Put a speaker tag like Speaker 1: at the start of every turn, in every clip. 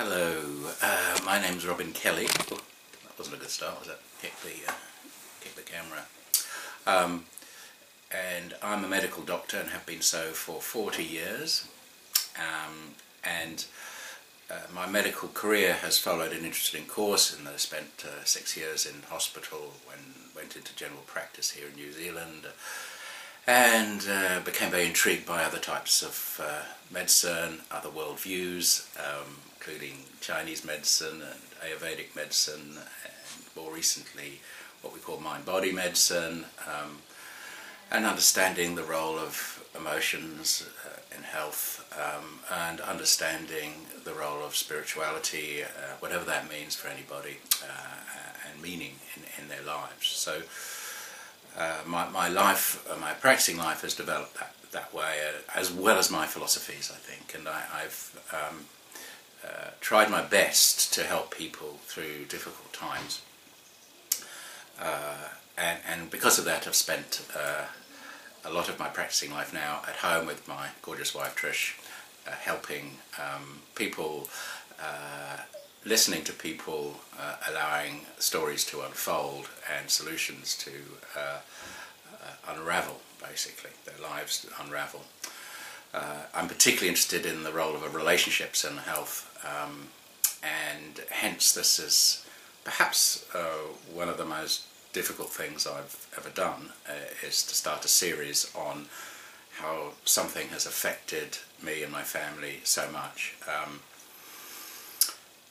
Speaker 1: Hello, uh, my name's Robin Kelly. Oh, that wasn't a good start, was it? Kick the, uh, the camera. Um, and I'm a medical doctor and have been so for 40 years. Um, and uh, my medical career has followed an interesting course and I spent uh, six years in hospital and went into general practice here in New Zealand and uh, became very intrigued by other types of uh, medicine, other worldviews, um, including Chinese medicine and Ayurvedic medicine, and more recently what we call mind-body medicine, um, and understanding the role of emotions uh, in health, um, and understanding the role of spirituality, uh, whatever that means for anybody, uh, and meaning in, in their lives. So uh, my, my life, uh, my practicing life has developed that, that way, uh, as well as my philosophies, I think. And I, have um, uh, tried my best to help people through difficult times. Uh, and, and, because of that, I've spent uh, a lot of my practicing life now at home with my gorgeous wife Trish, helping um, people listening to people, uh, allowing stories to unfold and solutions to uh, uh, unravel, basically, their lives unravel. Uh, I'm particularly interested in the role of relationships and health, um, and hence this is perhaps uh, one of the most difficult things I've ever done, uh, is to start a series on how something has affected me and my family so much. Um,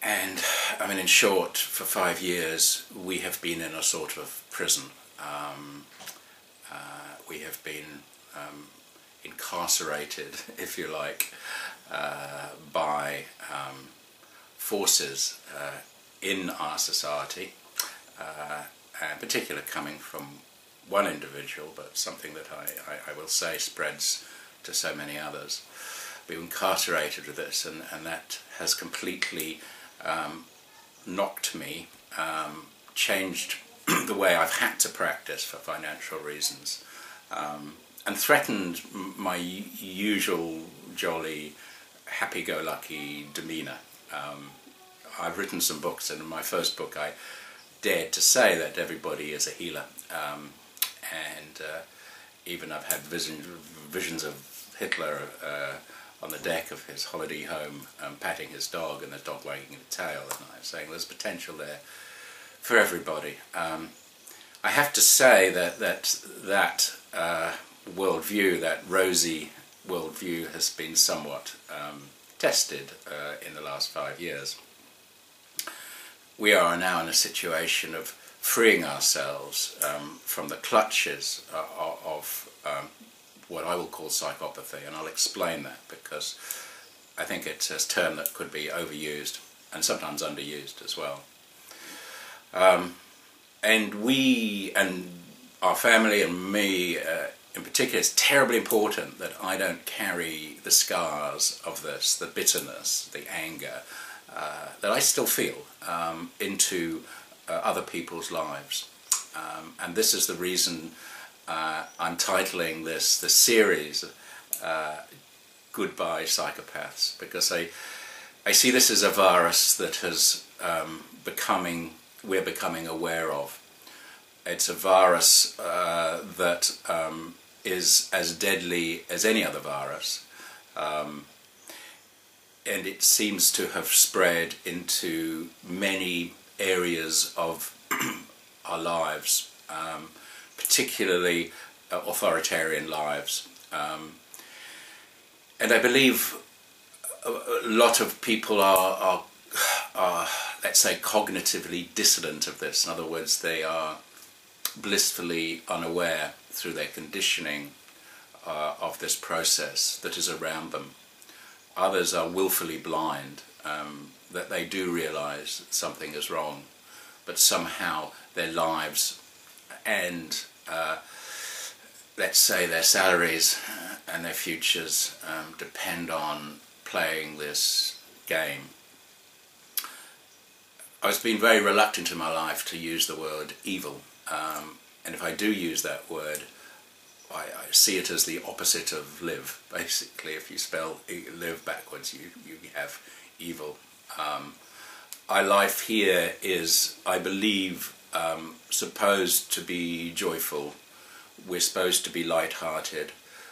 Speaker 1: and I mean, in short, for five years we have been in a sort of prison. Um, uh, we have been um, incarcerated, if you like, uh, by um, forces uh, in our society, uh, in particular coming from one individual, but something that I, I, I will say spreads to so many others. We were incarcerated with this, and, and that has completely um, knocked me, um, changed the way I've had to practice for financial reasons, um, and threatened my usual jolly, happy-go-lucky demeanour. Um, I've written some books, and in my first book I dared to say that everybody is a healer, um, and uh, even I've had vision, visions of Hitler uh, on the deck of his holiday home um, patting his dog and the dog wagging its tail and I'm saying there's potential there for everybody. Um, I have to say that that, that uh, worldview, that rosy worldview has been somewhat um, tested uh, in the last five years. We are now in a situation of freeing ourselves um, from the clutches uh, of um, what I will call psychopathy, and I'll explain that because I think it's a term that could be overused and sometimes underused as well. Um, and we and our family and me uh, in particular, it's terribly important that I don't carry the scars of this, the bitterness, the anger uh, that I still feel um, into uh, other people's lives. Um, and this is the reason uh, I'm titling this the series uh, "Goodbye Psychopaths" because I I see this as a virus that has um, becoming we're becoming aware of. It's a virus uh, that um, is as deadly as any other virus. Um, and it seems to have spread into many areas of our lives. Um, particularly uh, authoritarian lives. Um, and I believe a, lot of people are, are, are, let's say, cognitively dissident of this. In other words, they are blissfully unaware through their conditioning uh, of this process that is around them. Others are willfully blind, um, that they do realize something is wrong, but somehow their lives and uh, let's say their salaries and their futures um, depend on playing this game. I've been very reluctant in my life to use the word evil um, and if I do use that word I, I, see it as the opposite of live basically if you spell live backwards you, you have evil Um, our life here is, I believe, um, supposed to be joyful. We're supposed to be light-hearted.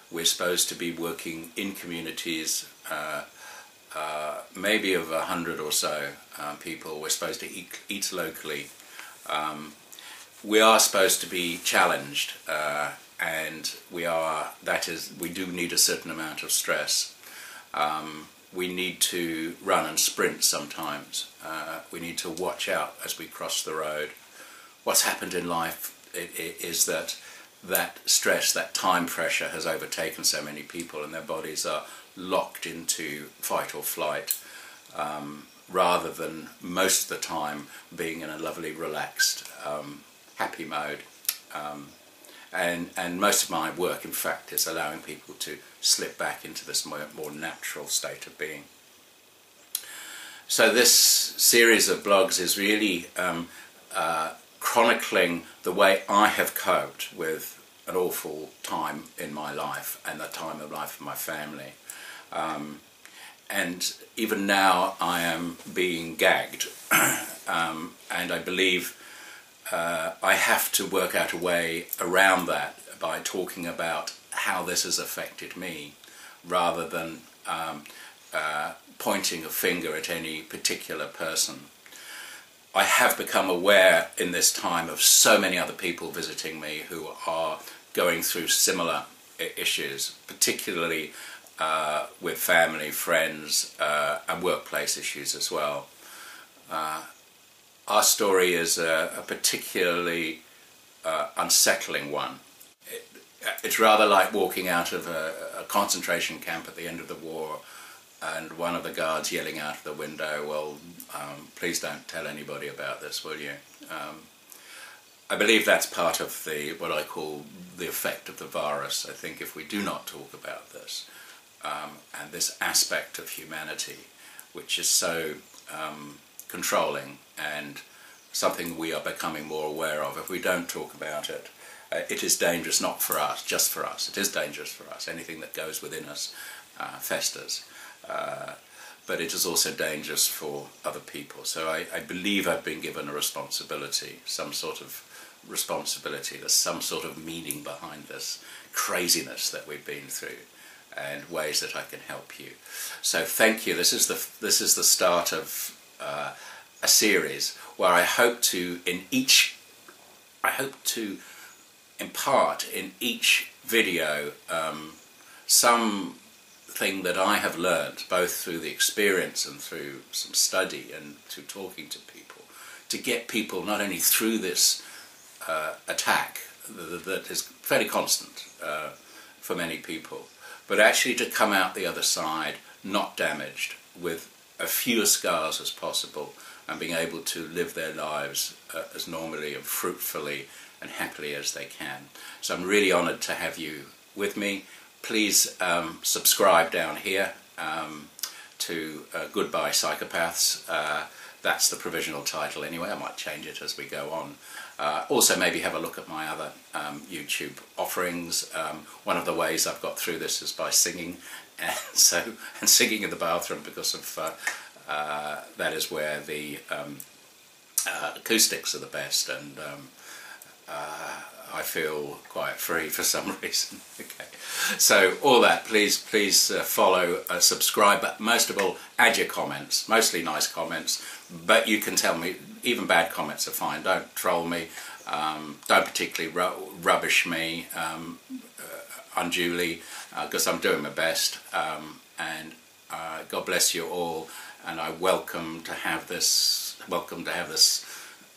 Speaker 1: We're supposed to be working in communities, uh, uh, maybe of a hundred or so uh, people. We're supposed to eat, eat locally. Um, we are supposed to be challenged, uh, and we are. That is, we do need a certain amount of stress. Um, we need to run and sprint sometimes. Uh, we need to watch out as we cross the road. What's happened in life is that that stress, that time pressure has overtaken so many people and their bodies are locked into fight or flight um, rather than most of the time being in a lovely relaxed um, happy mode. Um, and and most of my work in fact is allowing people to slip back into this more, more natural state of being. So this series of blogs is really um, uh, chronicling the way I have coped with an awful time in my life and the time of life of my family. Um, and even now I am being gagged. Um, and I believe uh, I have to work out a way around that by talking about how this has affected me rather than um, uh, pointing a finger at any particular person. I have become aware in this time of so many other people visiting me who are going through similar issues, particularly uh, with family, friends, uh, and workplace issues as well. Uh, our story is a, a particularly uh, unsettling one. It, it's rather like walking out of a, a, concentration camp at the end of the war and one of the guards yelling out of the window, well, um, please don't tell anybody about this, will you? Um, I believe that's part of the what I call the effect of the virus. I think if we do not talk about this um, and this aspect of humanity, which is so um, controlling and something we are becoming more aware of, if we don't talk about it, uh, it is dangerous not for us, just for us. It is dangerous for us. Anything that goes within us uh, festers. Uh, but it is also dangerous for other people. So I, I believe I've been given a responsibility, some sort of responsibility, there's some sort of meaning behind this craziness that we've been through and ways that I can help you. So thank you. This is the this is the start of uh, a series where I hope to in each I hope to impart in each video um, some thing that I have learned both through the experience and through some study and through talking to people to get people not only through this uh, attack that is fairly constant uh, for many people, but actually to come out the other side not damaged with as few scars as possible and being able to live their lives uh, as normally and fruitfully and happily as they can. So I'm really honoured to have you with me. Please um, subscribe down here um, to uh, Goodbye Psychopaths. Uh, that's the provisional title anyway. I might change it as we go on. Uh, also maybe have a look at my other um, YouTube offerings. Um, one of the ways I've got through this is by singing and so and singing in the bathroom because of uh, uh, that is where the um, uh, acoustics are the best and um, feel quite free for some reason. okay, so all that, please, please uh, follow, uh, subscribe, but most of all, add your comments. Mostly nice comments, but you can tell me even bad comments are fine. Don't troll me. Um, don't particularly ru rubbish me um, uh, unduly because uh, I'm doing my best. Um, and uh, God bless you all. And I welcome to have this. Welcome to have this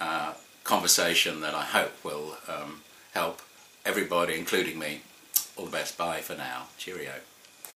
Speaker 1: uh, conversation that I hope will um, help everybody, including me. All the best. Bye for now. Cheerio.